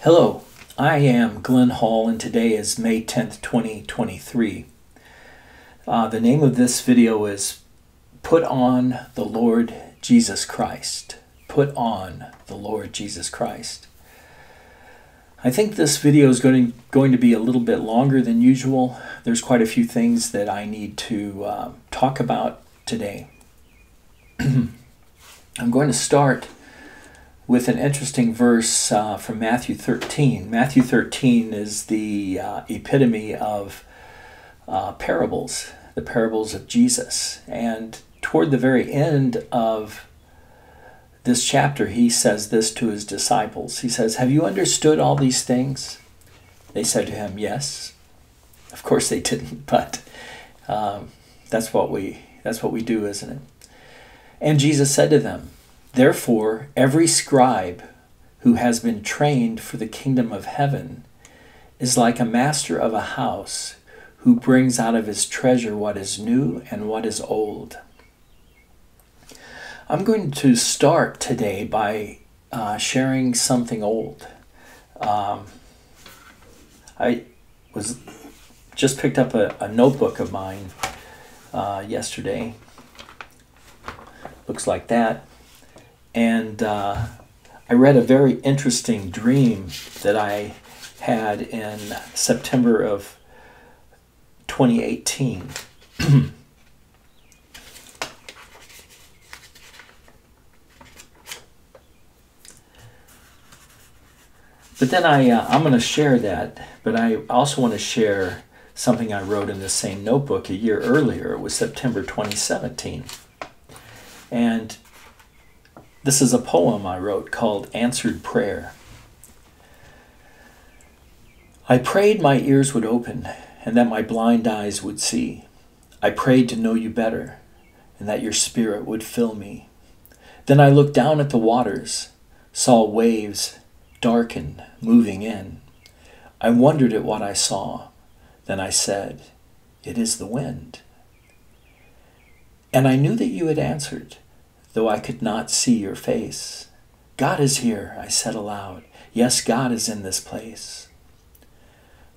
Hello, I am Glenn Hall, and today is May 10th, 2023. Uh, the name of this video is Put on the Lord Jesus Christ. Put on the Lord Jesus Christ. I think this video is going to, going to be a little bit longer than usual. There's quite a few things that I need to uh, talk about today. I'm going to start with an interesting verse uh, from Matthew 13. Matthew 13 is the uh, epitome of uh, parables, the parables of Jesus. And toward the very end of this chapter, he says this to his disciples. He says, Have you understood all these things? They said to him, Yes. Of course they didn't, but um, that's what we that's what we do, isn't it? And Jesus said to them, Therefore, every scribe who has been trained for the kingdom of heaven is like a master of a house who brings out of his treasure what is new and what is old. I'm going to start today by uh, sharing something old. Um, I was just picked up a, a notebook of mine uh, yesterday. Looks like that and uh, I read a very interesting dream that I had in September of 2018. but then I, uh, I'm going to share that, but I also want to share something I wrote in the same notebook a year earlier. It was September 2017. And this is a poem I wrote called Answered Prayer. I prayed my ears would open and that my blind eyes would see. I prayed to know you better and that your spirit would fill me. Then I looked down at the waters, saw waves darken, moving in. I wondered at what I saw. Then I said, It is the wind. And I knew that you had answered though I could not see your face. God is here, I said aloud. Yes, God is in this place.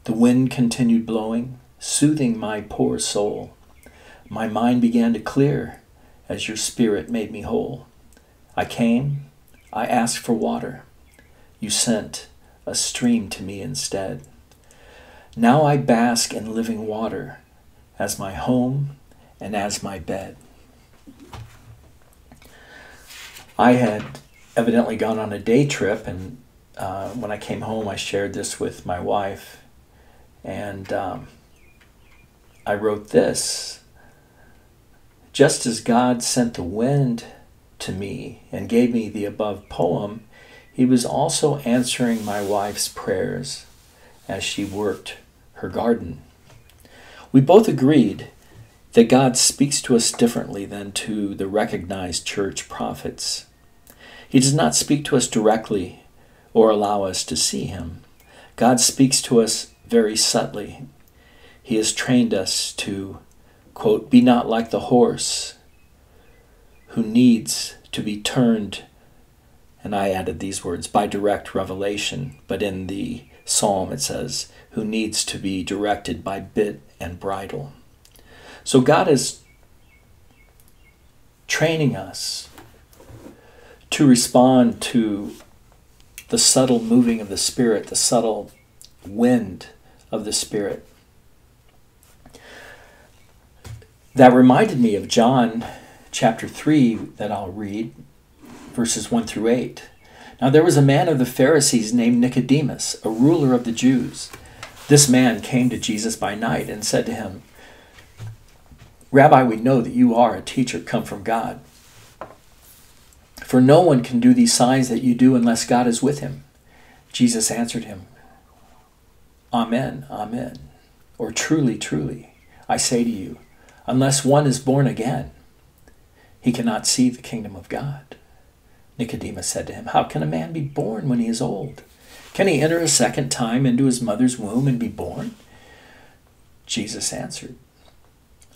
The wind continued blowing, soothing my poor soul. My mind began to clear as your spirit made me whole. I came, I asked for water. You sent a stream to me instead. Now I bask in living water as my home and as my bed. I had evidently gone on a day trip, and uh, when I came home, I shared this with my wife, and um, I wrote this. Just as God sent the wind to me and gave me the above poem, He was also answering my wife's prayers as she worked her garden. We both agreed that God speaks to us differently than to the recognized church prophets. He does not speak to us directly or allow us to see him. God speaks to us very subtly. He has trained us to, quote, be not like the horse who needs to be turned, and I added these words, by direct revelation, but in the psalm it says, who needs to be directed by bit and bridle. So God is training us to respond to the subtle moving of the Spirit, the subtle wind of the Spirit. That reminded me of John chapter 3 that I'll read, verses 1 through 8. Now there was a man of the Pharisees named Nicodemus, a ruler of the Jews. This man came to Jesus by night and said to him, Rabbi, we know that you are a teacher come from God. For no one can do these signs that you do unless God is with him. Jesus answered him, Amen, Amen. Or truly, truly, I say to you, unless one is born again, he cannot see the kingdom of God. Nicodemus said to him, How can a man be born when he is old? Can he enter a second time into his mother's womb and be born? Jesus answered,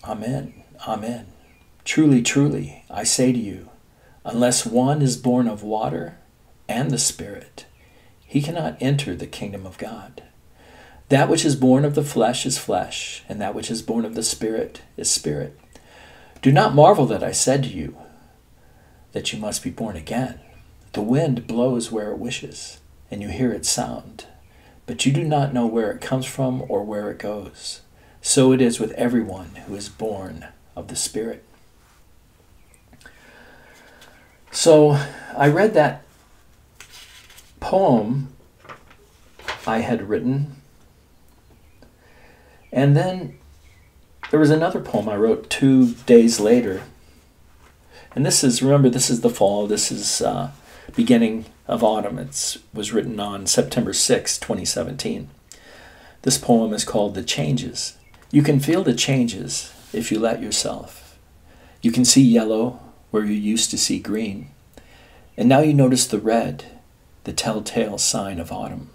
Amen, Amen. Truly, truly, I say to you, Unless one is born of water and the Spirit, he cannot enter the kingdom of God. That which is born of the flesh is flesh, and that which is born of the Spirit is spirit. Do not marvel that I said to you that you must be born again. The wind blows where it wishes, and you hear its sound, but you do not know where it comes from or where it goes. So it is with everyone who is born of the Spirit. So I read that poem I had written, and then there was another poem I wrote two days later. And this is, remember, this is the fall, this is uh, beginning of autumn. It was written on September 6, 2017. This poem is called The Changes. You can feel the changes if you let yourself. You can see yellow where you used to see green. And now you notice the red, the telltale sign of autumn.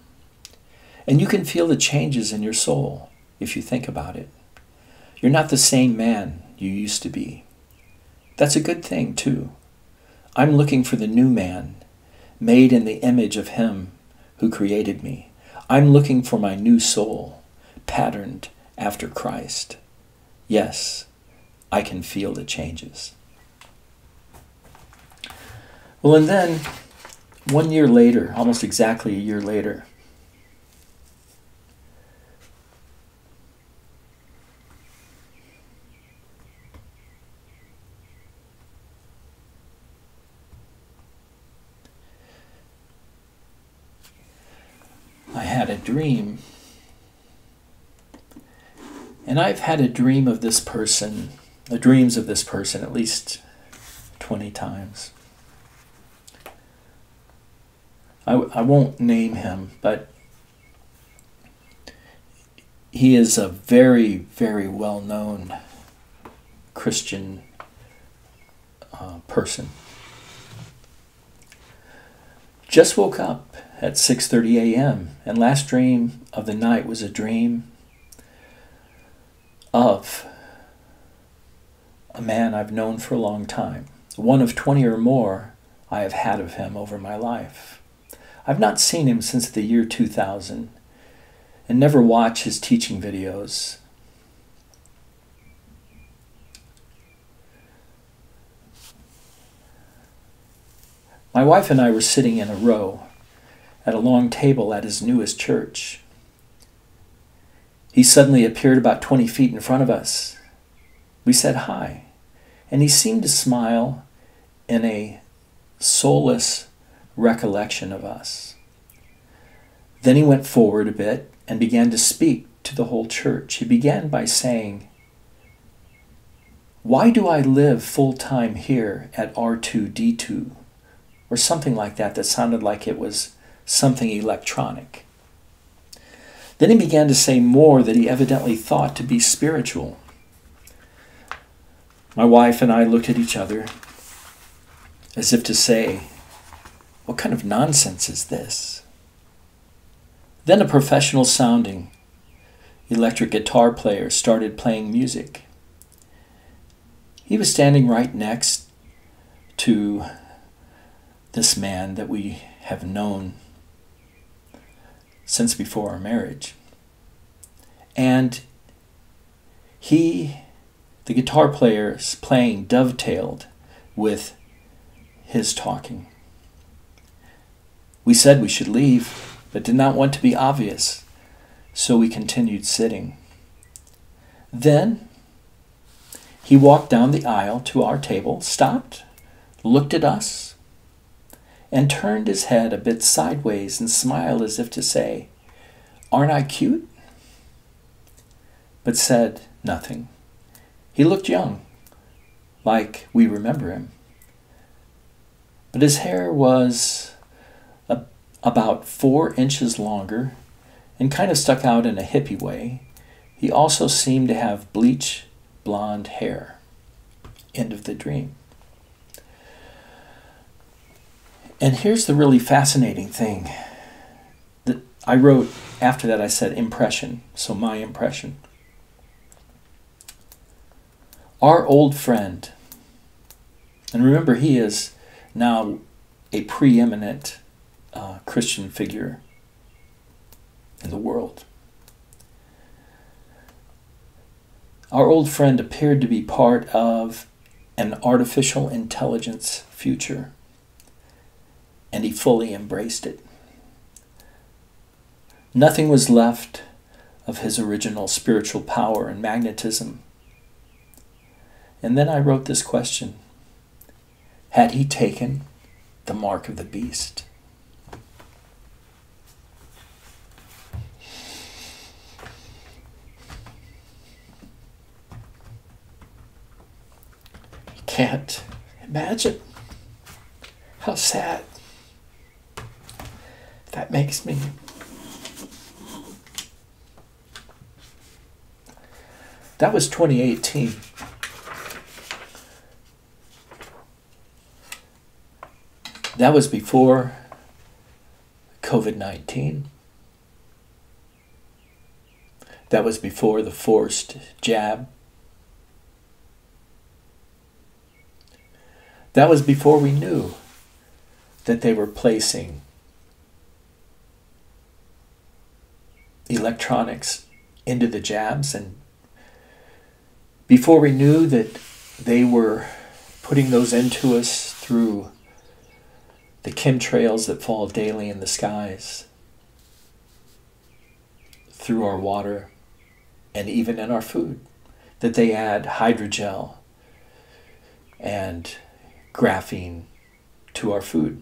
And you can feel the changes in your soul if you think about it. You're not the same man you used to be. That's a good thing, too. I'm looking for the new man, made in the image of him who created me. I'm looking for my new soul, patterned after Christ. Yes, I can feel the changes. Well, and then one year later, almost exactly a year later, I had a dream. And I've had a dream of this person, the dreams of this person, at least 20 times. I, I won't name him, but he is a very, very well known Christian uh, person. Just woke up at 6:30 a.m. and last dream of the night was a dream of a man I've known for a long time, one of 20 or more I have had of him over my life. I've not seen him since the year 2000 and never watch his teaching videos. My wife and I were sitting in a row at a long table at his newest church. He suddenly appeared about 20 feet in front of us. We said hi, and he seemed to smile in a soulless recollection of us. Then he went forward a bit and began to speak to the whole church. He began by saying, Why do I live full time here at R2D2? Or something like that, that sounded like it was something electronic. Then he began to say more that he evidently thought to be spiritual. My wife and I looked at each other as if to say, what kind of nonsense is this? Then a professional sounding electric guitar player started playing music. He was standing right next to this man that we have known since before our marriage. And he, the guitar player's playing dovetailed with his talking. We said we should leave, but did not want to be obvious, so we continued sitting. Then he walked down the aisle to our table, stopped, looked at us, and turned his head a bit sideways and smiled as if to say, Aren't I cute? But said nothing. He looked young, like we remember him. But his hair was about four inches longer and kind of stuck out in a hippie way. He also seemed to have bleach blonde hair. End of the dream. And here's the really fascinating thing that I wrote after that I said impression, so my impression. Our old friend, and remember he is now a preeminent uh, Christian figure in the world. Our old friend appeared to be part of an artificial intelligence future, and he fully embraced it. Nothing was left of his original spiritual power and magnetism. And then I wrote this question Had he taken the mark of the beast? Can't imagine how sad that makes me. That was 2018. That was before COVID 19. That was before the forced jab That was before we knew that they were placing electronics into the jabs and before we knew that they were putting those into us through the chemtrails that fall daily in the skies, through our water, and even in our food, that they add hydrogel and graphene to our food.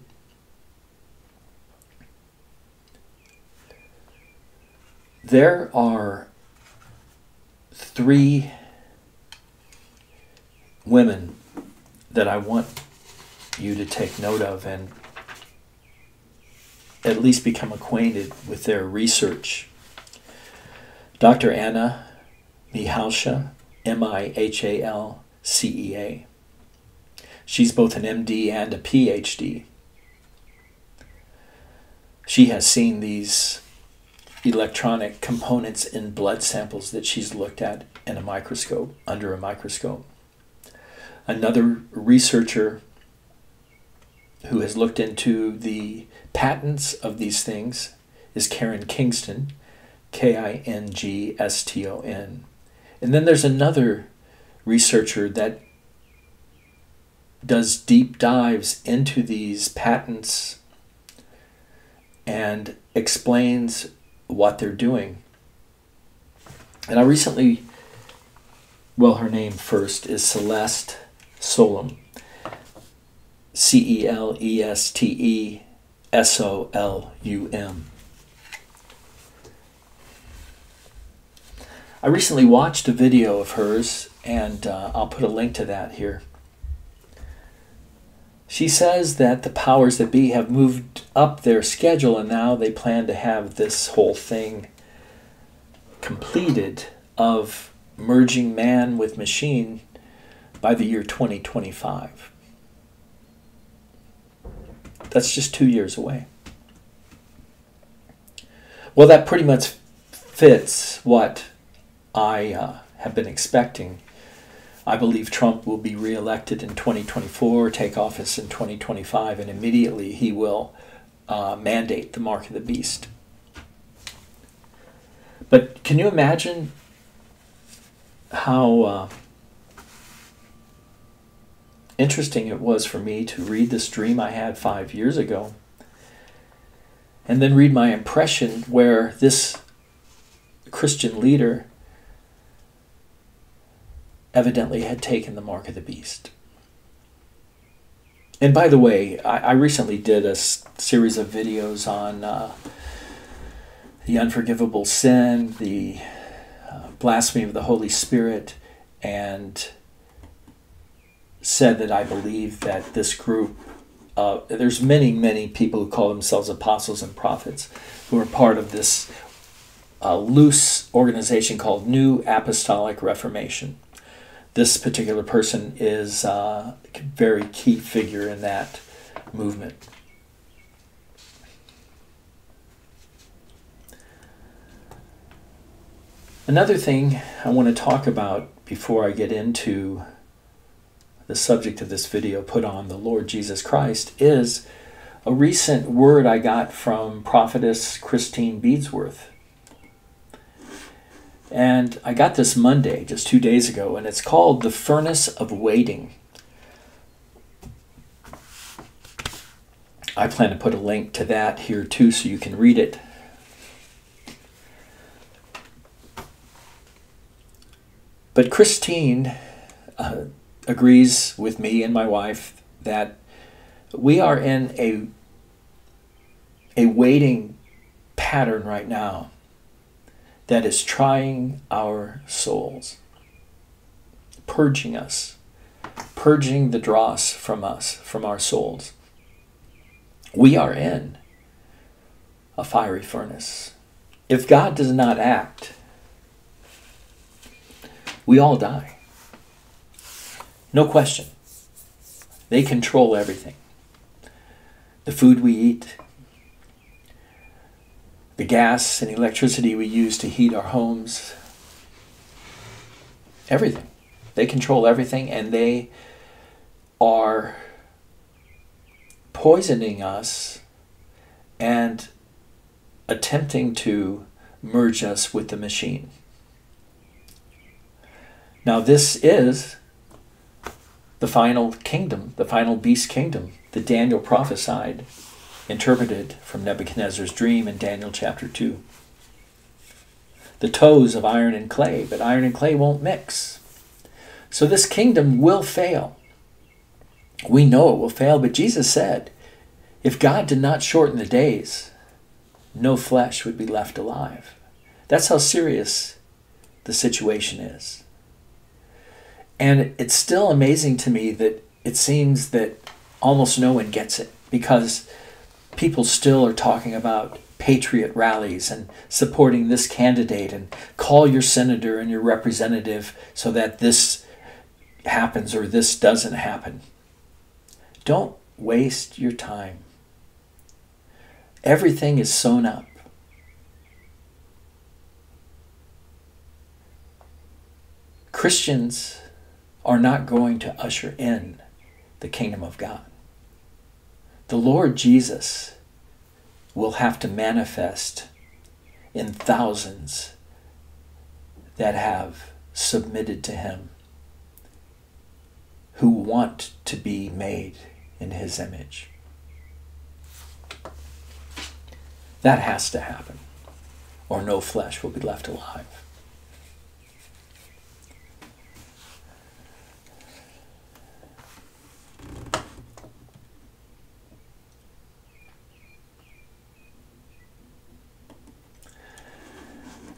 There are three women that I want you to take note of and at least become acquainted with their research. Dr. Ana Mihalcea, M I H A L C E A. She's both an MD and a PhD. She has seen these electronic components in blood samples that she's looked at in a microscope, under a microscope. Another researcher who has looked into the patents of these things is Karen Kingston, K I N G S T O N. And then there's another researcher that does deep dives into these patents and explains what they're doing. And I recently, well, her name first is Celeste Solum. C E L E S T E S O L U M. I recently watched a video of hers, and uh, I'll put a link to that here. She says that the powers that be have moved up their schedule and now they plan to have this whole thing completed of merging man with machine by the year 2025. That's just two years away. Well, that pretty much fits what I uh, have been expecting I believe Trump will be reelected in 2024, take office in 2025, and immediately he will uh, mandate the mark of the beast. But can you imagine how uh, interesting it was for me to read this dream I had five years ago and then read my impression where this Christian leader evidently had taken the mark of the beast. And by the way, I, I recently did a s- series of videos on uh, the unforgivable sin, the uh, blasphemy of the Holy Spirit, and said that I believe that this group, uh, there's many, many people who call themselves apostles and prophets who are part of this uh, loose organization called New Apostolic Reformation this particular person is uh, a very key figure in that movement. Another thing I want to talk about before I get into the subject of this video, put on the Lord Jesus Christ, is a recent word I got from prophetess Christine Beadsworth. And I got this Monday, just two days ago, and it's called The Furnace of Waiting. I plan to put a link to that here too so you can read it. But Christine uh, agrees with me and my wife that we are in a, a waiting pattern right now that is trying our souls, purging us, purging the dross from us, from our souls. We are in a fiery furnace. If God does not act, we all die. No question. They control everything. The food we eat, the gas and electricity we use to heat our homes, everything. They control everything and they are poisoning us and attempting to merge us with the machine. Now, this is the final kingdom, the final beast kingdom that Daniel prophesied interpreted from Nebuchadnezzar's dream in Daniel chapter 2. The toes of iron and clay, but iron and clay won't mix. So this kingdom will fail. We know it will fail, but Jesus said, if God did not shorten the days, no flesh would be left alive. That's how serious the situation is. And it's still amazing to me that it seems that almost no one gets it because people still are talking about patriot rallies and supporting this candidate and call your senator and your representative so that this happens or this doesn't happen. Don't waste your time. Everything is sewn up. Christians are not going to usher in the kingdom of God the Lord Jesus will have to manifest in thousands that have submitted to him, who want to be made in his image. That has to happen, or no flesh will be left alive.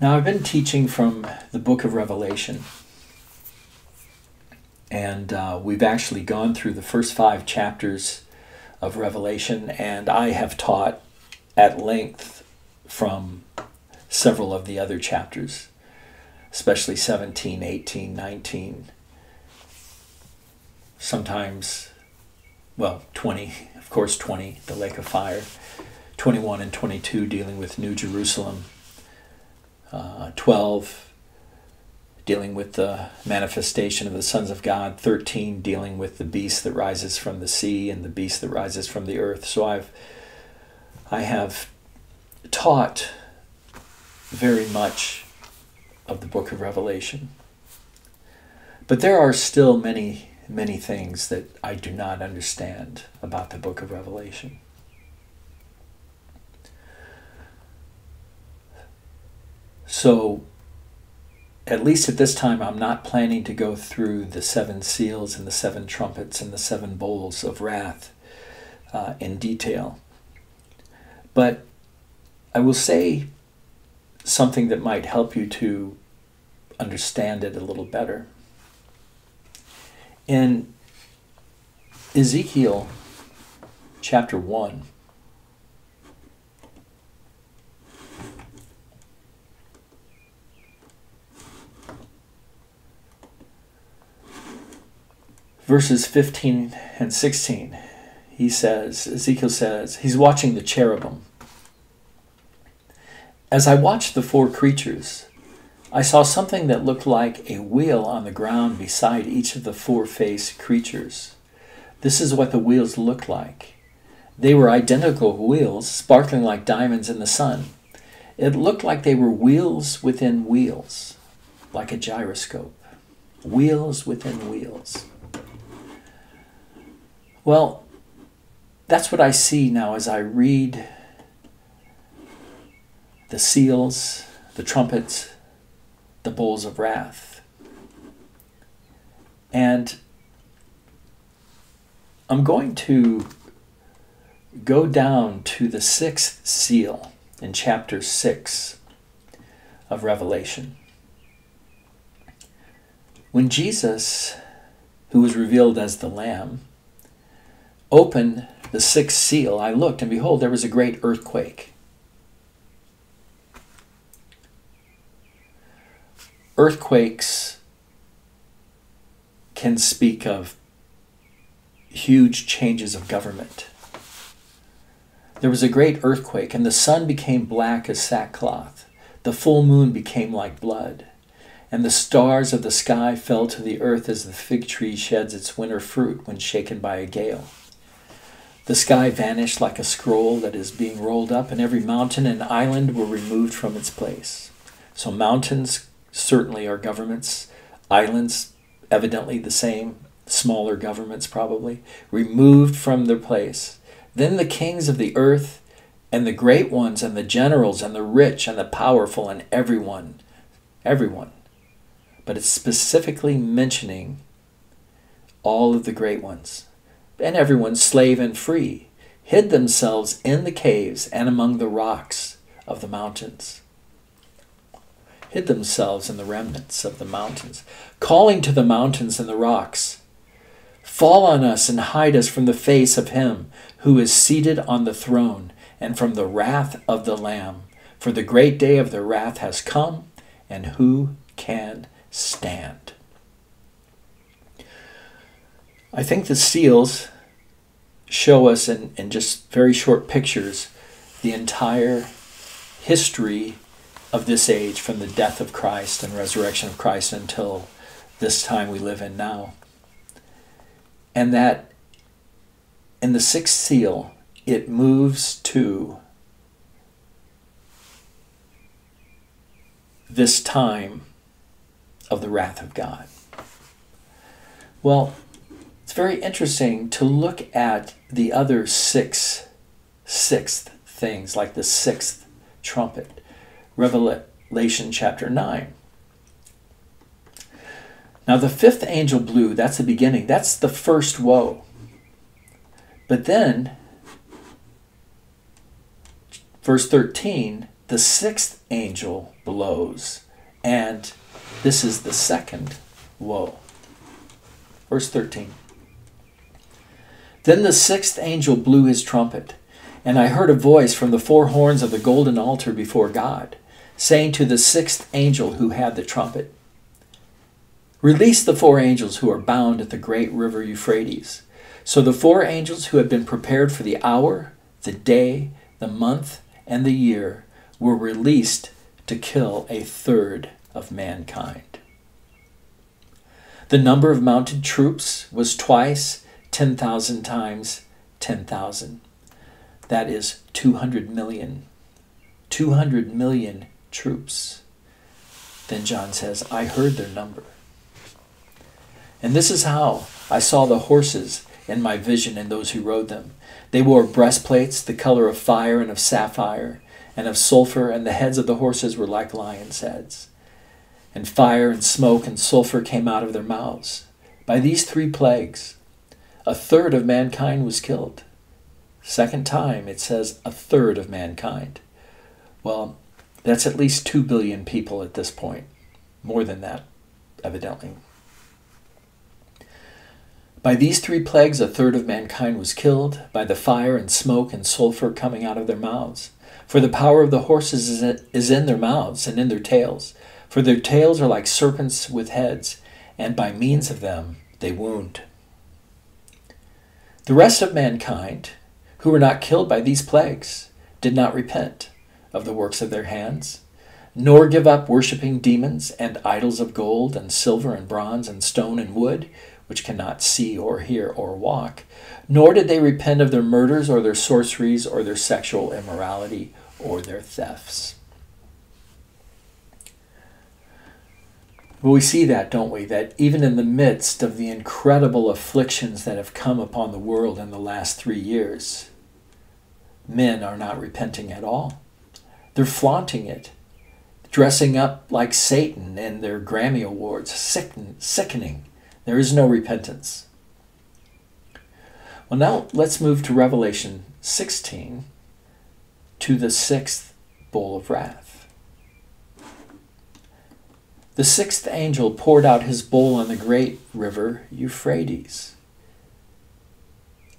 Now, I've been teaching from the book of Revelation, and uh, we've actually gone through the first five chapters of Revelation, and I have taught at length from several of the other chapters, especially 17, 18, 19, sometimes, well, 20, of course, 20, the lake of fire, 21 and 22 dealing with New Jerusalem uh, 12 dealing with the manifestation of the sons of God, 13 dealing with the beast that rises from the sea and the beast that rises from the earth. So I've I have taught very much of the book of Revelation. But there are still many, many things that I do not understand about the book of Revelation. So, at least at this time, I'm not planning to go through the seven seals and the seven trumpets and the seven bowls of wrath uh, in detail. But I will say something that might help you to understand it a little better. In Ezekiel chapter 1, verses 15 and 16, he says, Ezekiel says, he's watching the cherubim. As I watched the four creatures, I saw something that looked like a wheel on the ground beside each of the four faced creatures. This is what the wheels looked like. They were identical wheels, sparkling like diamonds in the sun. It looked like they were wheels within wheels. like a gyroscope, wheels within wheels. Well, that's what I see now as I read the seals, the trumpets, the bowls of wrath. And I'm going to go down to the sixth seal in chapter 6 of Revelation. When Jesus, who was revealed as the Lamb, opened the sixth seal, I looked, and behold, there was a great earthquake. Earthquakes can speak of huge changes of government. There was a great earthquake, and the sun became black as sackcloth. The full moon became like blood, and the stars of the sky fell to the earth as the fig tree sheds its winter fruit when shaken by a gale. The sky vanished like a scroll that is being rolled up, and every mountain and island were removed from its place. So, mountains certainly are governments, islands, evidently the same, smaller governments probably, removed from their place. Then the kings of the earth, and the great ones, and the generals, and the rich, and the powerful, and everyone, everyone. But it's specifically mentioning all of the great ones and everyone, slave and free, hid themselves in the caves and among the rocks of the mountains. Hid themselves in the remnants of the mountains, calling to the mountains and the rocks, Fall on us and hide us from the face of him who is seated on the throne and from the wrath of the Lamb. For the great day of their wrath has come, and who can stand? I think the seals show us in, in just very short pictures the entire history of this age from the death of Christ and resurrection of Christ until this time we live in now. And that in the sixth seal, it moves to this time of the wrath of God. Well, it's very interesting to look at the other six sixth things, like the sixth trumpet. Revelation chapter 9. Now, the fifth angel blew, that's the beginning, that's the first woe. But then, verse 13, the sixth angel blows, and this is the second woe. Verse 13. Then the sixth angel blew his trumpet, and I heard a voice from the four horns of the golden altar before God, saying to the sixth angel who had the trumpet, Release the four angels who are bound at the great river Euphrates. So the four angels who had been prepared for the hour, the day, the month, and the year were released to kill a third of mankind. The number of mounted troops was twice 10,000 times 10,000. That is 200 million. 200 million troops. Then John says, I heard their number. And this is how I saw the horses in my vision and those who rode them. They wore breastplates the color of fire and of sapphire and of sulfur, and the heads of the horses were like lions' heads. And fire and smoke and sulfur came out of their mouths. By these three plagues, a third of mankind was killed. Second time, it says a third of mankind. Well, that's at least 2 billion people at this point. More than that, evidently. By these three plagues, a third of mankind was killed, by the fire and smoke and sulfur coming out of their mouths. For the power of the horses is in their mouths and in their tails. For their tails are like serpents with heads, and by means of them they wound. The rest of mankind, who were not killed by these plagues, did not repent of the works of their hands, nor give up worshipping demons and idols of gold and silver and bronze and stone and wood, which cannot see or hear or walk, nor did they repent of their murders or their sorceries or their sexual immorality or their thefts. But we see that, don't we? That even in the midst of the incredible afflictions that have come upon the world in the last three years, men are not repenting at all. They're flaunting it, dressing up like Satan in their Grammy Awards. Sicken, sickening. There is no repentance. Well, now let's move to Revelation 16 to the sixth bowl of wrath. The sixth angel poured out his bowl on the great river Euphrates,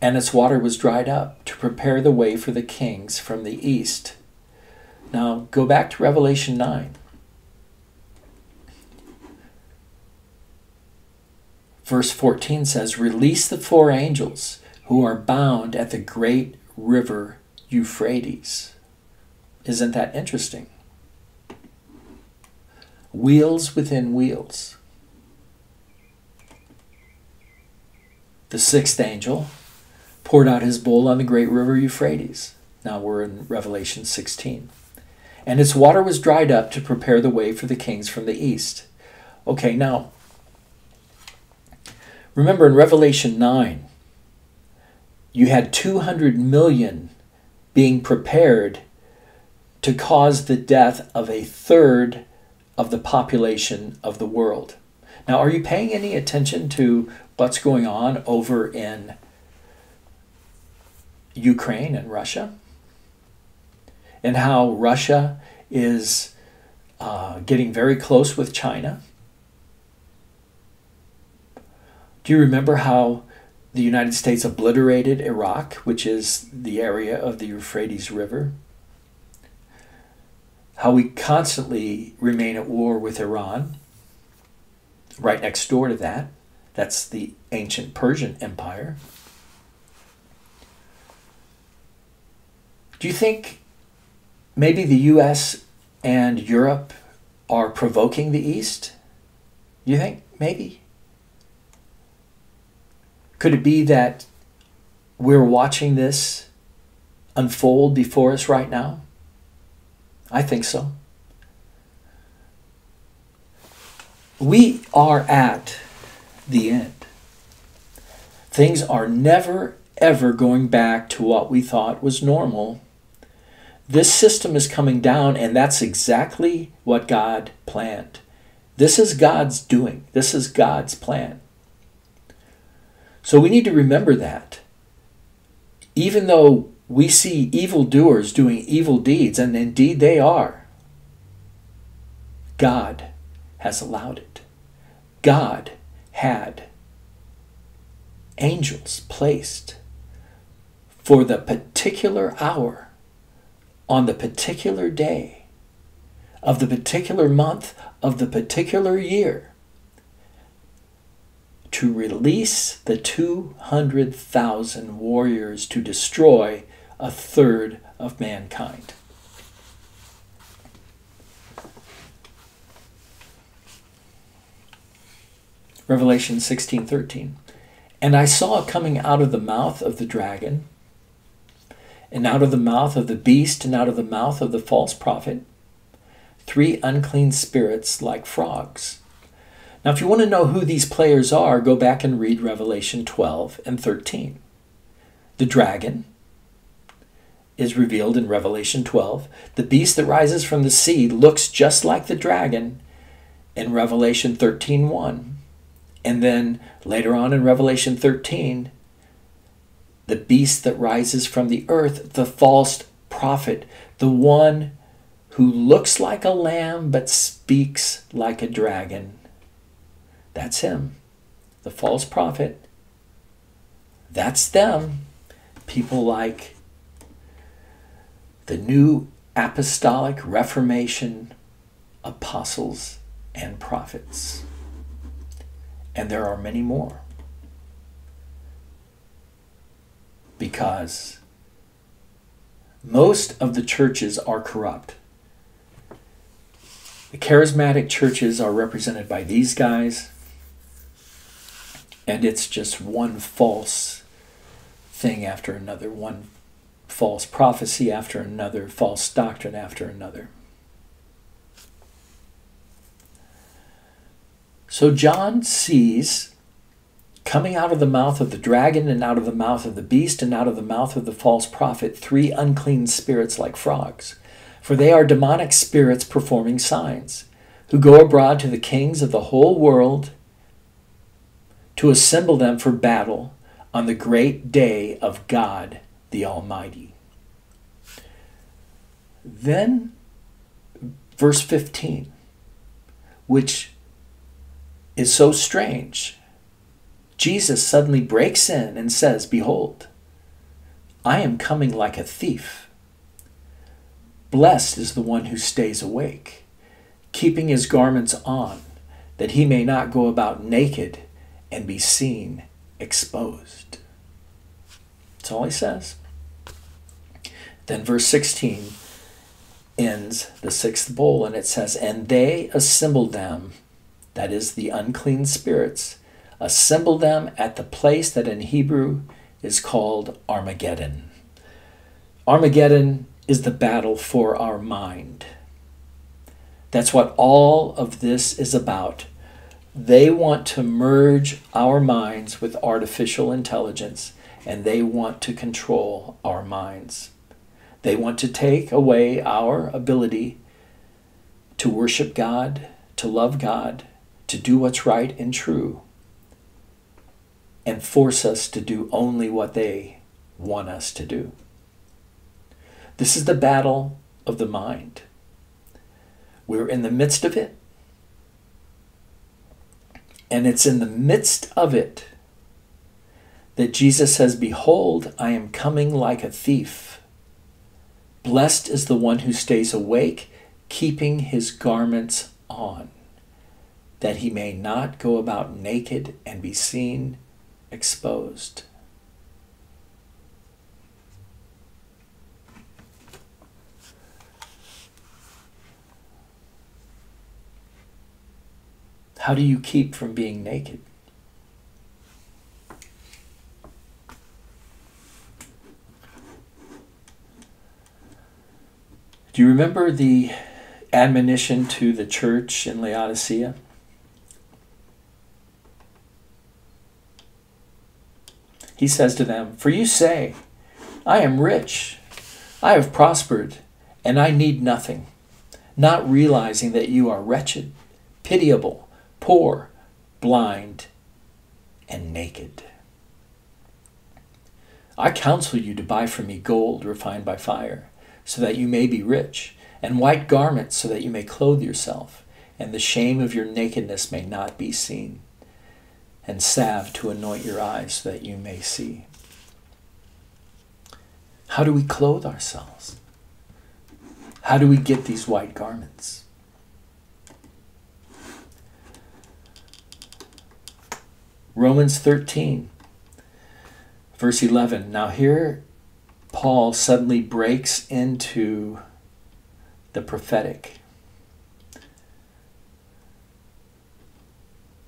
and its water was dried up to prepare the way for the kings from the east. Now go back to Revelation 9. Verse 14 says, Release the four angels who are bound at the great river Euphrates. Isn't that interesting? Wheels within wheels. The sixth angel poured out his bowl on the great river Euphrates. Now we're in Revelation 16. And its water was dried up to prepare the way for the kings from the east. Okay, now, remember in Revelation 9, you had 200 million being prepared to cause the death of a third of the population of the world. Now, are you paying any attention to what's going on over in Ukraine and Russia? And how Russia is uh, getting very close with China? Do you remember how the United States obliterated Iraq, which is the area of the Euphrates River? How we constantly remain at war with Iran. Right next door to that, that's the ancient Persian Empire. Do you think maybe the US and Europe are provoking the East? You think? Maybe. Could it be that we're watching this unfold before us right now? I think so. We are at the end. Things are never, ever going back to what we thought was normal. This system is coming down, and that's exactly what God planned. This is God's doing, this is God's plan. So we need to remember that. Even though we see evildoers doing evil deeds, and indeed they are. God has allowed it. God had angels placed for the particular hour on the particular day of the particular month of the particular year to release the 200,000 warriors to destroy a third of mankind. Revelation 16:13 And I saw coming out of the mouth of the dragon and out of the mouth of the beast and out of the mouth of the false prophet three unclean spirits like frogs. Now if you want to know who these players are, go back and read Revelation 12 and 13. The dragon is revealed in Revelation 12. The beast that rises from the sea looks just like the dragon in Revelation 13:1. And then later on in Revelation 13, the beast that rises from the earth, the false prophet, the one who looks like a lamb but speaks like a dragon. That's him. The false prophet. That's them. People like the new apostolic reformation apostles and prophets. And there are many more. Because most of the churches are corrupt. The charismatic churches are represented by these guys, and it's just one false thing after another, one false prophecy after another, false doctrine after another. So John sees coming out of the mouth of the dragon and out of the mouth of the beast and out of the mouth of the false prophet three unclean spirits like frogs. For they are demonic spirits performing signs, who go abroad to the kings of the whole world to assemble them for battle on the great day of God the Almighty. Then, verse 15, which is so strange. Jesus suddenly breaks in and says, Behold, I am coming like a thief. Blessed is the one who stays awake, keeping his garments on, that he may not go about naked and be seen exposed. That's all he says. Then verse 16 ends the sixth bowl and it says, And they assembled them that is, the unclean spirits, assemble them at the place that in Hebrew is called Armageddon. Armageddon is the battle for our mind. That's what all of this is about. They want to merge our minds with artificial intelligence and they want to control our minds. They want to take away our ability to worship God, to love God, to do what's right and true and force us to do only what they want us to do. This is the battle of the mind. We're in the midst of it. And it's in the midst of it that Jesus says, Behold, I am coming like a thief. Blessed is the one who stays awake, keeping his garments on that he may not go about naked and be seen exposed. How do you keep from being naked? Do you remember the admonition to the church in Laodicea? he says to them, For you say, I am rich, I have prospered, and I need nothing, not realizing that you are wretched, pitiable, poor, blind, and naked. I counsel you to buy from me gold refined by fire, so that you may be rich, and white garments, so that you may clothe yourself, and the shame of your nakedness may not be seen and salve to anoint your eyes so that you may see. How do we clothe ourselves? How do we get these white garments? Romans 13, verse 11. Now, here Paul suddenly breaks into the prophetic.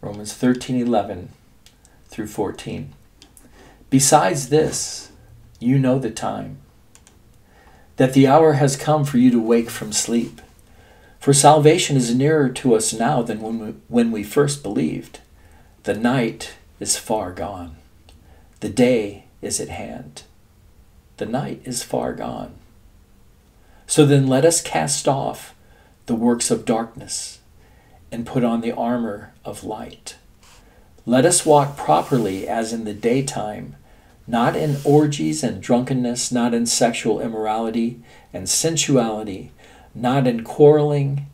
Romans 13 11 through 14. Besides this, you know the time, that the hour has come for you to wake from sleep. For salvation is nearer to us now than when we, when we first believed. The night is far gone, the day is at hand. The night is far gone. So then let us cast off the works of darkness and put on the armor of light. Let us walk properly as in the daytime, not in orgies and drunkenness, not in sexual immorality and sensuality, not in quarreling,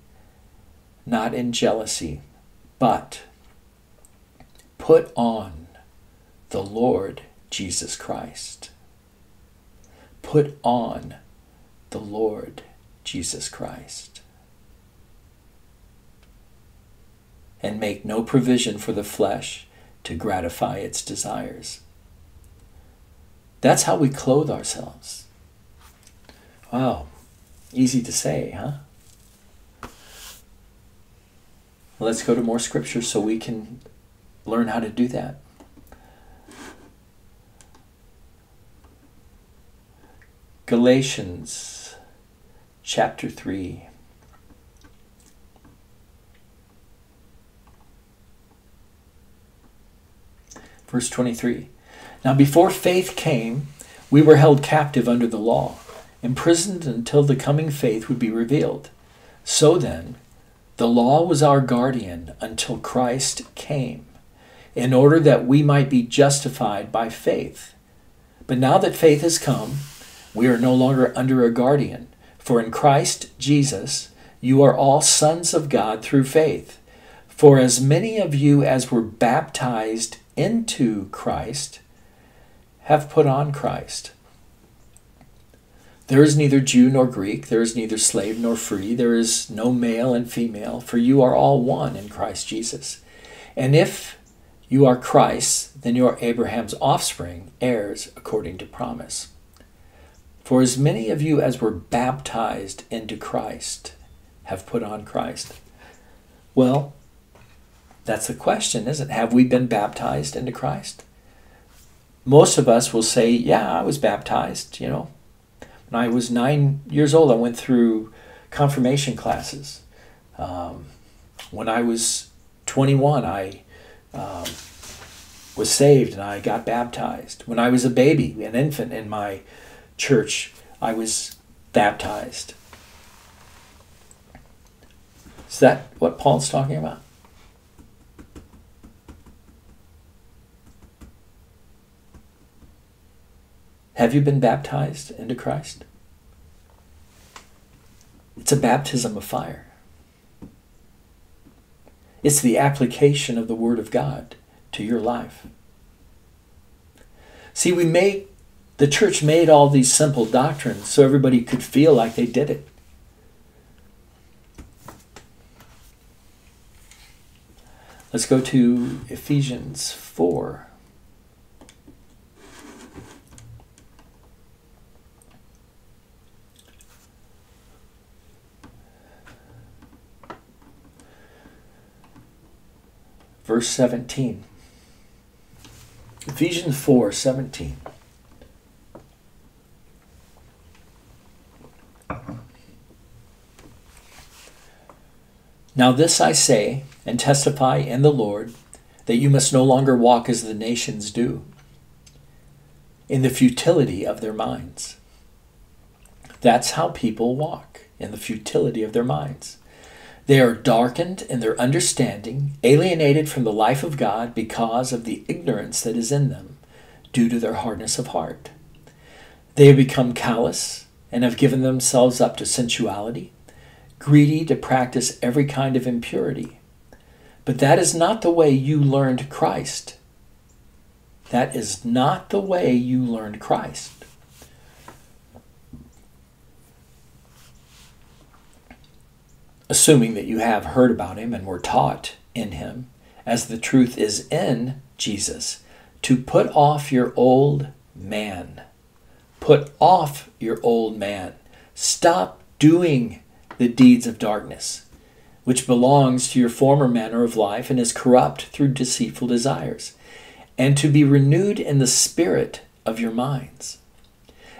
not in jealousy, but put on the Lord Jesus Christ. Put on the Lord Jesus Christ. and make no provision for the flesh to gratify its desires. That's how we clothe ourselves. Wow, easy to say, huh? Let's go to more scripture so we can learn how to do that. Galatians chapter 3. Verse 23. Now, before faith came, we were held captive under the law, imprisoned until the coming faith would be revealed. So then, the law was our guardian until Christ came, in order that we might be justified by faith. But now that faith has come, we are no longer under a guardian, for in Christ Jesus you are all sons of God through faith. For as many of you as were baptized into Christ have put on Christ. There is neither Jew nor Greek, there is neither slave nor free, there is no male and female, for you are all one in Christ Jesus. And if you are Christ's, then you are Abraham's offspring, heirs according to promise. For as many of you as were baptized into Christ have put on Christ. Well, that's the question, isn't it? Have we been baptized into Christ? Most of us will say, Yeah, I was baptized, you know, when I was nine years old, I went through confirmation classes. Um, when I was 21, I um, was saved and I got baptized. When I was a baby, an infant in my church, I was baptized. Is that what Paul's talking about? Have you been baptized into Christ? It's a baptism of fire. It's the application of the Word of God to your life. See, we made, the church made all these simple doctrines so everybody could feel like they did it. Let's go to Ephesians 4. verse 17. Ephesians 4 17. Now, this I say and testify in the Lord that you must no longer walk as the nations do, in the futility of their minds. That's how people walk, in the futility of their minds. They are darkened in their understanding, alienated from the life of God because of the ignorance that is in them, due to their hardness of heart. They have become callous and have given themselves up to sensuality, greedy to practice every kind of impurity. But that is not the way you learned Christ. That is not the way you learned Christ. assuming that you have heard about him and were taught in him, as the truth is in Jesus, to put off your old man. Put off your old man. Stop doing the deeds of darkness, which belongs to your former manner of life and is corrupt through deceitful desires, and to be renewed in the spirit of your minds,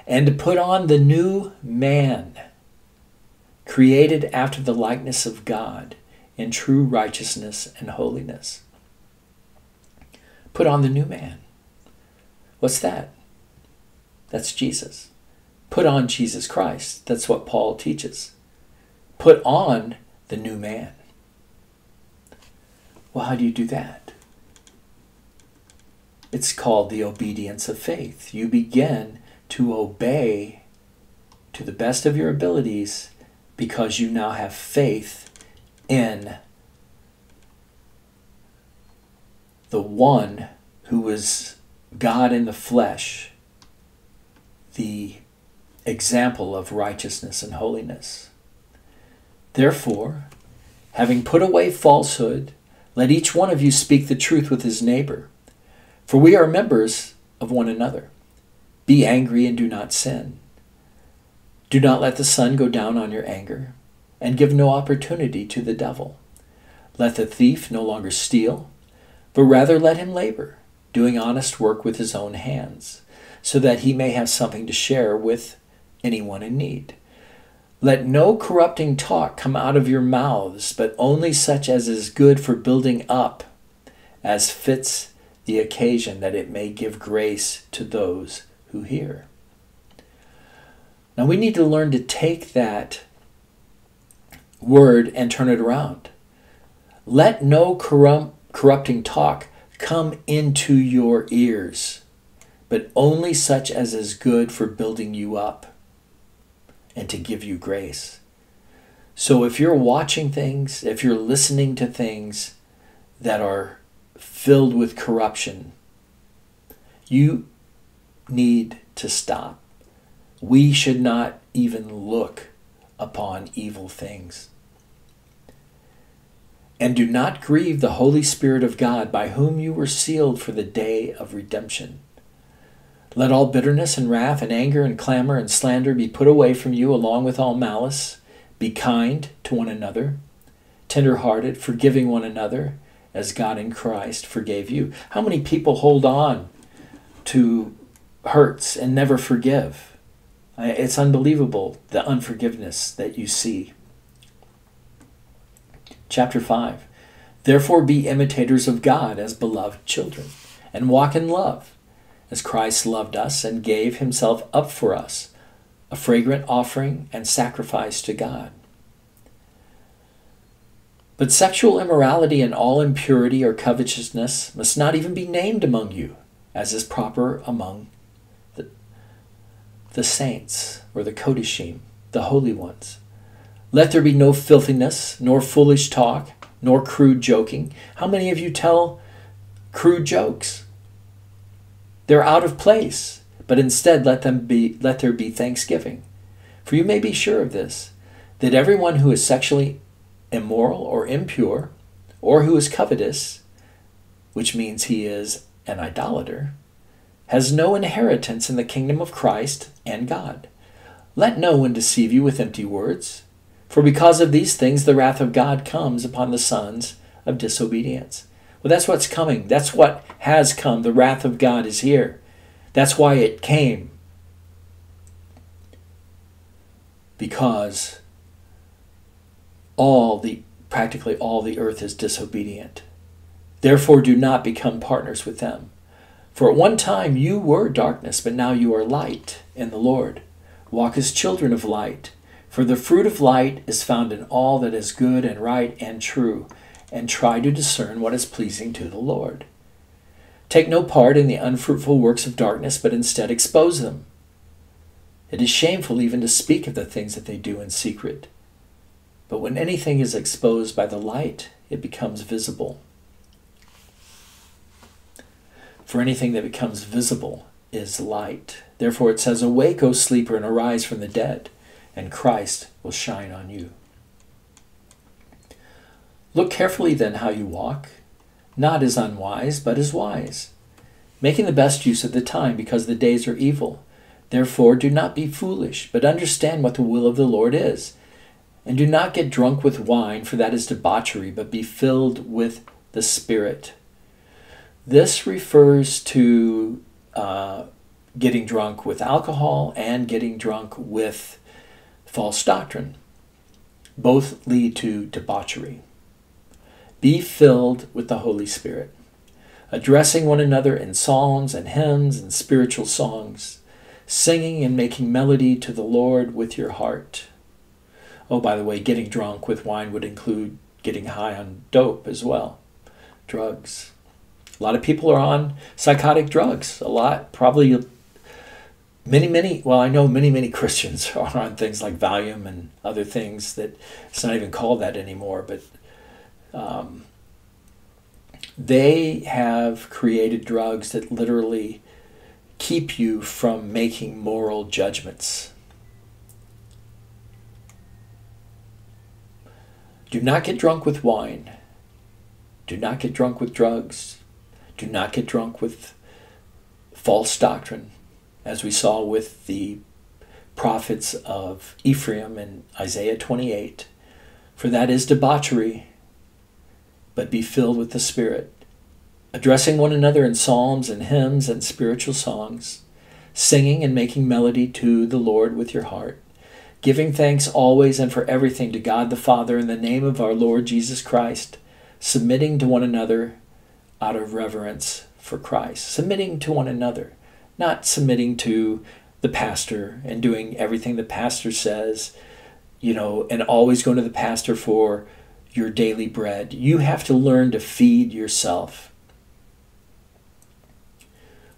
and to put on the new man created after the likeness of God in true righteousness and holiness. Put on the new man. What's that? That's Jesus. Put on Jesus Christ. That's what Paul teaches. Put on the new man. Well, how do you do that? It's called the obedience of faith. You begin to obey to the best of your abilities because you now have faith in the one who was God in the flesh, the example of righteousness and holiness. Therefore, having put away falsehood, let each one of you speak the truth with his neighbor, for we are members of one another. Be angry and do not sin. Do not let the sun go down on your anger, and give no opportunity to the devil. Let the thief no longer steal, but rather let him labor, doing honest work with his own hands, so that he may have something to share with anyone in need. Let no corrupting talk come out of your mouths, but only such as is good for building up, as fits the occasion that it may give grace to those who hear. Now we need to learn to take that word and turn it around. Let no corrupt, corrupting talk come into your ears, but only such as is good for building you up and to give you grace. So if you're watching things, if you're listening to things that are filled with corruption, you need to stop. We should not even look upon evil things. And do not grieve the Holy Spirit of God, by whom you were sealed for the day of redemption. Let all bitterness and wrath and anger and clamor and slander be put away from you, along with all malice. Be kind to one another, tender hearted, forgiving one another, as God in Christ forgave you. How many people hold on to hurts and never forgive? It's unbelievable the unforgiveness that you see. Chapter 5 Therefore be imitators of God as beloved children, and walk in love, as Christ loved us and gave himself up for us, a fragrant offering and sacrifice to God. But sexual immorality and all impurity or covetousness must not even be named among you, as is proper among the, the saints or the Kodishim, the holy ones. Let there be no filthiness, nor foolish talk, nor crude joking. How many of you tell crude jokes? They're out of place, but instead let them be let there be thanksgiving. For you may be sure of this, that everyone who is sexually immoral or impure, or who is covetous, which means he is an idolater, has no inheritance in the kingdom of Christ and God. Let no one deceive you with empty words. For because of these things, the wrath of God comes upon the sons of disobedience. Well, that's what's coming. That's what has come. The wrath of God is here. That's why it came. Because all the practically all the earth is disobedient. Therefore do not become partners with them. For at one time you were darkness, but now you are light in the Lord. Walk as children of light. For the fruit of light is found in all that is good and right and true, and try to discern what is pleasing to the Lord. Take no part in the unfruitful works of darkness, but instead expose them. It is shameful even to speak of the things that they do in secret. But when anything is exposed by the light, it becomes visible. For anything that becomes visible is light. Therefore it says, Awake, O sleeper, and arise from the dead and Christ will shine on you. Look carefully then how you walk, not as unwise, but as wise, making the best use of the time, because the days are evil. Therefore, do not be foolish, but understand what the will of the Lord is. And do not get drunk with wine, for that is debauchery, but be filled with the Spirit. This refers to uh, getting drunk with alcohol and getting drunk with false doctrine. Both lead to debauchery. Be filled with the Holy Spirit, addressing one another in psalms and hymns and spiritual songs, singing and making melody to the Lord with your heart. Oh, by the way, getting drunk with wine would include getting high on dope as well, drugs. A lot of people are on psychotic drugs. A lot, probably many, many, well, I know many, many Christians are on things like Valium and other things that it's not even called that anymore, but um, they have created drugs that literally keep you from making moral judgments. Do not get drunk with wine. Do not get drunk with drugs. Do not get drunk with false doctrine as we saw with the prophets of Ephraim in Isaiah 28. For that is debauchery, but be filled with the Spirit, addressing one another in psalms and hymns and spiritual songs, singing and making melody to the Lord with your heart, giving thanks always and for everything to God the Father in the name of our Lord Jesus Christ, submitting to one another out of reverence for Christ, submitting to one another, not submitting to the pastor and doing everything the pastor says, you know, and always going to the pastor for your daily bread. You have to learn to feed yourself.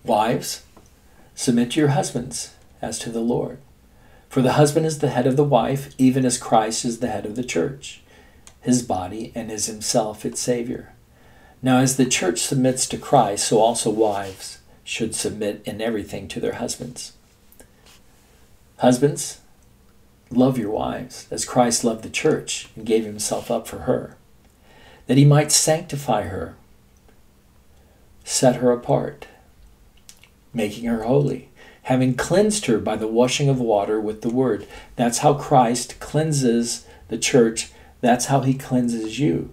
Wives, submit to your husbands as to the Lord. For the husband is the head of the wife, even as Christ is the head of the church, his body, and is himself its Savior. Now, as the church submits to Christ, so also wives should submit in everything to their husbands. Husbands, love your wives as Christ loved the church and gave himself up for her, that he might sanctify her, set her apart, making her holy, having cleansed her by the washing of water with the word. That's how Christ cleanses the church. That's how he cleanses you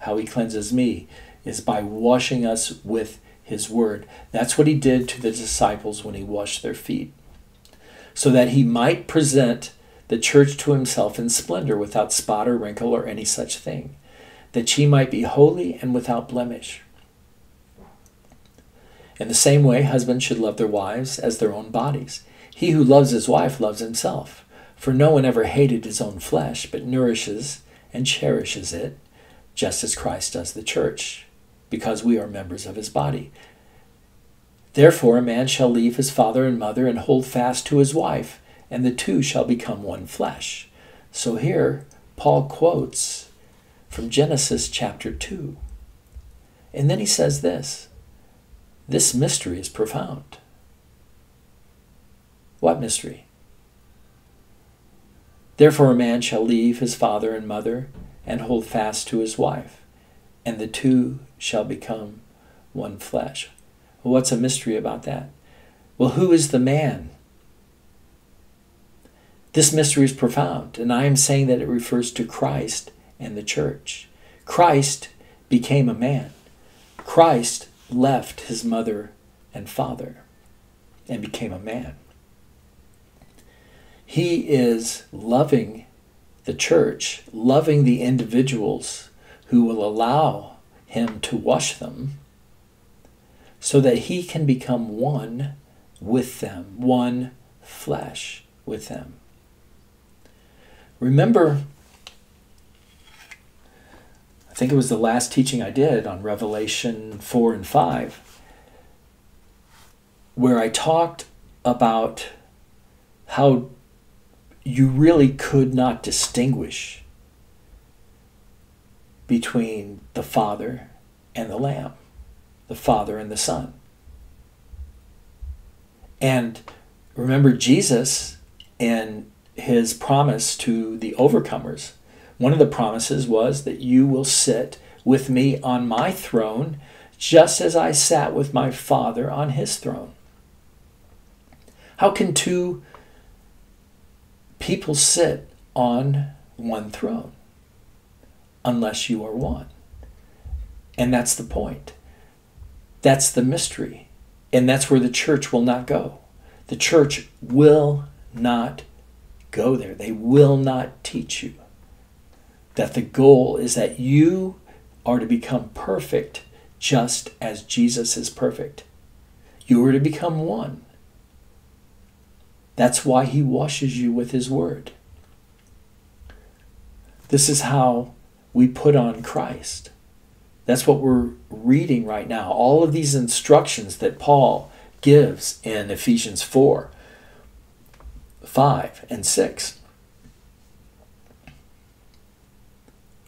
how he cleanses me is by washing us with his word. That's what he did to the disciples when he washed their feet. So that he might present the church to himself in splendor without spot or wrinkle or any such thing, that she might be holy and without blemish. In the same way, husbands should love their wives as their own bodies. He who loves his wife loves himself. For no one ever hated his own flesh, but nourishes and cherishes it just as Christ does the church, because we are members of his body. Therefore, a man shall leave his father and mother and hold fast to his wife, and the two shall become one flesh. So here, Paul quotes from Genesis chapter 2. And then he says this this mystery is profound. What mystery? Therefore, a man shall leave his father and mother and hold fast to his wife, and the two shall become one flesh. Well, what's a mystery about that? Well, who is the man? This mystery is profound, and I am saying that it refers to Christ and the church. Christ became a man. Christ left his mother and father and became a man. He is loving the church, loving the individuals who will allow him to wash them, so that he can become one with them, one flesh with them. Remember, I think it was the last teaching I did on Revelation 4 and 5, where I talked about how you really could not distinguish between the Father and the Lamb, the Father and the Son. And remember Jesus and his promise to the overcomers. One of the promises was that you will sit with me on my throne, just as I sat with my Father on his throne. How can two people sit on one throne unless you are one. And that's the point. That's the mystery. And that's where the church will not go. The church will not go there. They will not teach you that the goal is that you are to become perfect just as Jesus is perfect. You are to become one. That's why he washes you with his word. This is how we put on Christ. That's what we're reading right now. All of these instructions that Paul gives in Ephesians 4, 5, and 6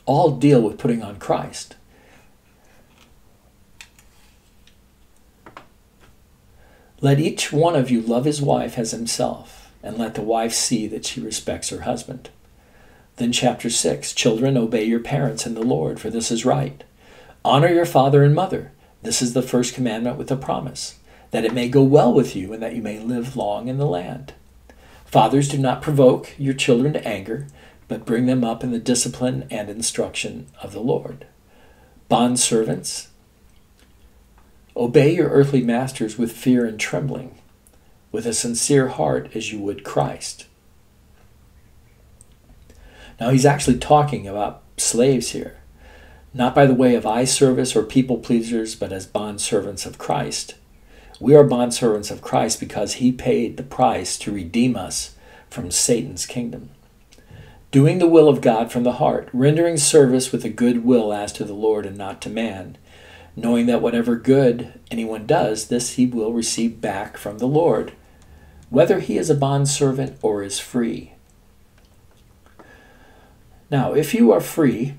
all deal with putting on Christ. Let each one of you love his wife as himself, and let the wife see that she respects her husband. Then, chapter 6 Children, obey your parents in the Lord, for this is right. Honor your father and mother. This is the first commandment with a promise, that it may go well with you and that you may live long in the land. Fathers, do not provoke your children to anger, but bring them up in the discipline and instruction of the Lord. Bond servants, Obey your earthly masters with fear and trembling, with a sincere heart as you would Christ. Now, he's actually talking about slaves here. Not by the way of eye service or people pleasers, but as bondservants of Christ. We are bondservants of Christ because he paid the price to redeem us from Satan's kingdom. Doing the will of God from the heart, rendering service with a good will as to the Lord and not to man, knowing that whatever good anyone does, this he will receive back from the Lord, whether he is a bondservant or is free. Now, if you are free,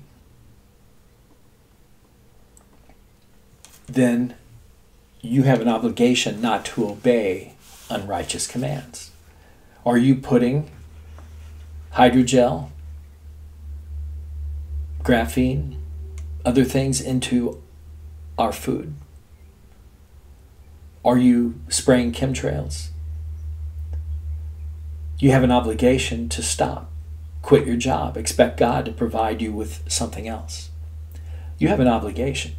then you have an obligation not to obey unrighteous commands. Are you putting hydrogel, graphene, other things into our food? Are you spraying chemtrails? You have an obligation to stop, quit your job, expect God to provide you with something else. You have an obligation.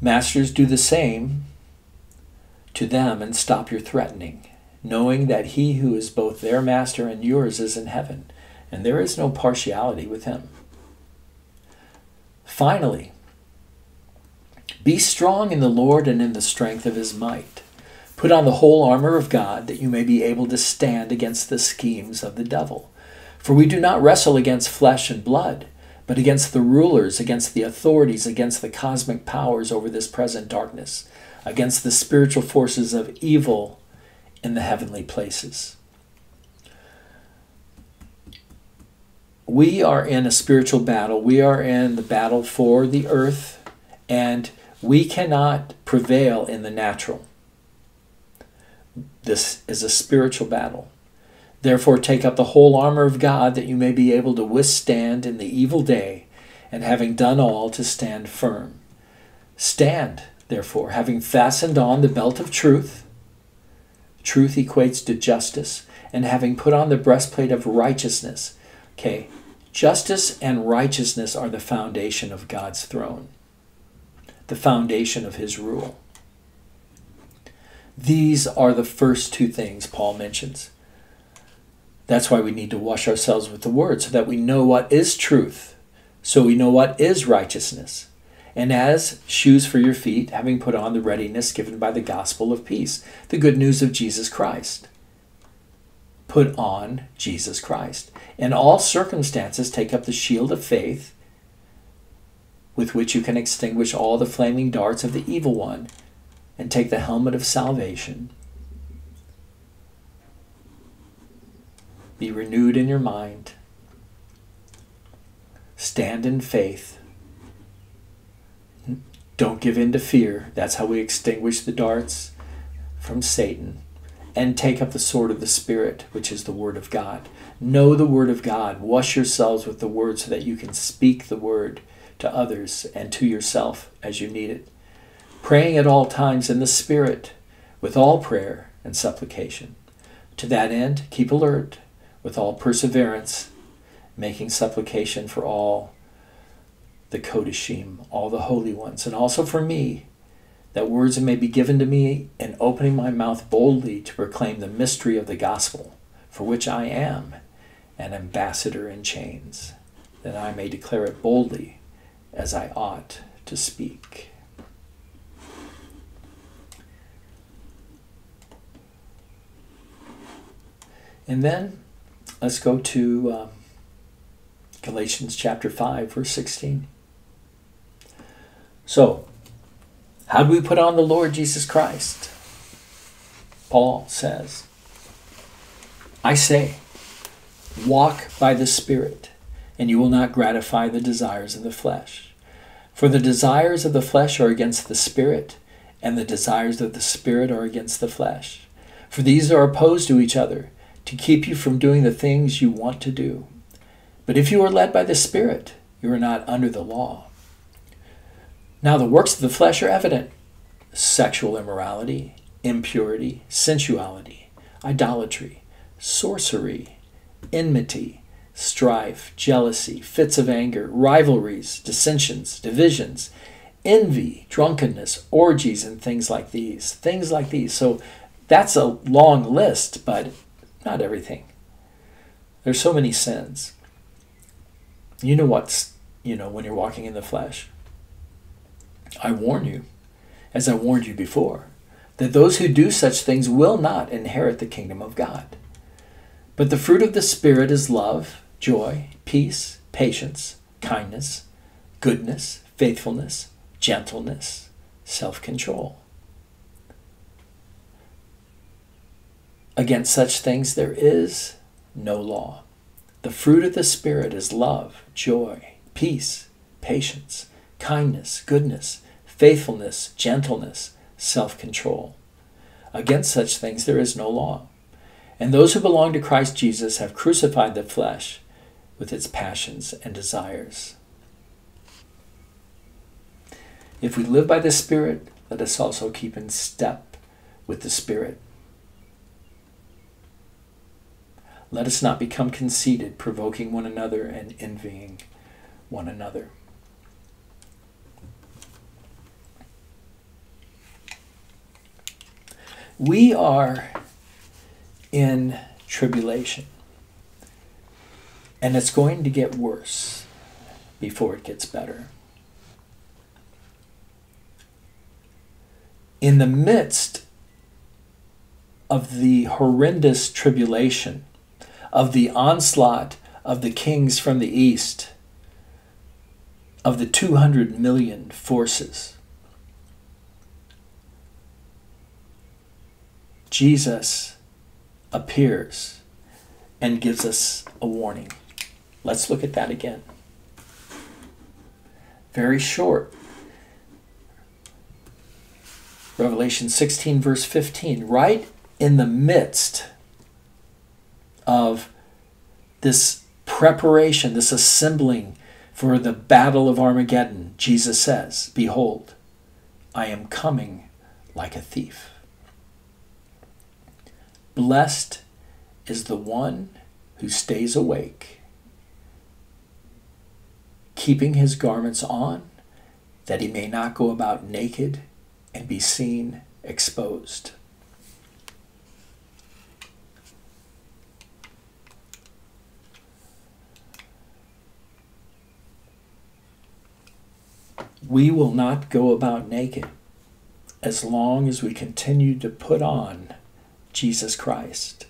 Masters, do the same to them and stop your threatening, knowing that he who is both their master and yours is in heaven, and there is no partiality with him. Finally, be strong in the Lord and in the strength of his might. Put on the whole armor of God, that you may be able to stand against the schemes of the devil. For we do not wrestle against flesh and blood but against the rulers, against the authorities, against the cosmic powers over this present darkness, against the spiritual forces of evil in the heavenly places. We are in a spiritual battle. We are in the battle for the earth, and we cannot prevail in the natural. This is a spiritual battle. Therefore, take up the whole armor of God that you may be able to withstand in the evil day, and having done all, to stand firm. Stand, therefore, having fastened on the belt of truth. Truth equates to justice, and having put on the breastplate of righteousness. Okay, justice and righteousness are the foundation of God's throne, the foundation of his rule. These are the first two things Paul mentions. That's why we need to wash ourselves with the word so that we know what is truth, so we know what is righteousness. And as shoes for your feet, having put on the readiness given by the gospel of peace, the good news of Jesus Christ. Put on Jesus Christ. In all circumstances, take up the shield of faith with which you can extinguish all the flaming darts of the evil one, and take the helmet of salvation Be renewed in your mind. Stand in faith. Don't give in to fear. That's how we extinguish the darts from Satan. And take up the sword of the Spirit, which is the Word of God. Know the Word of God. Wash yourselves with the Word so that you can speak the Word to others and to yourself as you need it. Praying at all times in the Spirit with all prayer and supplication. To that end, keep alert with all perseverance, making supplication for all the Kodashim, all the holy ones, and also for me, that words may be given to me in opening my mouth boldly to proclaim the mystery of the gospel, for which I am an ambassador in chains, that I may declare it boldly as I ought to speak. And then Let's go to uh, Galatians chapter 5, verse 16. So, how do we put on the Lord Jesus Christ? Paul says, I say, walk by the Spirit, and you will not gratify the desires of the flesh. For the desires of the flesh are against the Spirit, and the desires of the Spirit are against the flesh. For these are opposed to each other to keep you from doing the things you want to do. But if you are led by the Spirit, you are not under the law. Now, the works of the flesh are evident sexual immorality, impurity, sensuality, idolatry, sorcery, enmity, strife, jealousy, fits of anger, rivalries, dissensions, divisions, envy, drunkenness, orgies, and things like these. Things like these. So that's a long list, but not everything. There's so many sins. You know what's, you know, when you're walking in the flesh. I warn you, as I warned you before, that those who do such things will not inherit the kingdom of God. But the fruit of the Spirit is love, joy, peace, patience, kindness, goodness, faithfulness, gentleness, self control. Against such things there is no law. The fruit of the Spirit is love, joy, peace, patience, kindness, goodness, faithfulness, gentleness, self control. Against such things there is no law. And those who belong to Christ Jesus have crucified the flesh with its passions and desires. If we live by the Spirit, let us also keep in step with the Spirit. Let us not become conceited, provoking one another and envying one another. We are in tribulation. And it's going to get worse before it gets better. In the midst of the horrendous tribulation, of the onslaught of the kings from the east, of the 200 million forces, Jesus appears and gives us a warning. Let's look at that again. Very short. Revelation 16, verse 15. Right in the midst of this preparation, this assembling for the battle of Armageddon, Jesus says, Behold, I am coming like a thief. Blessed is the one who stays awake, keeping his garments on, that he may not go about naked and be seen exposed. We will not go about naked as long as we continue to put on Jesus Christ.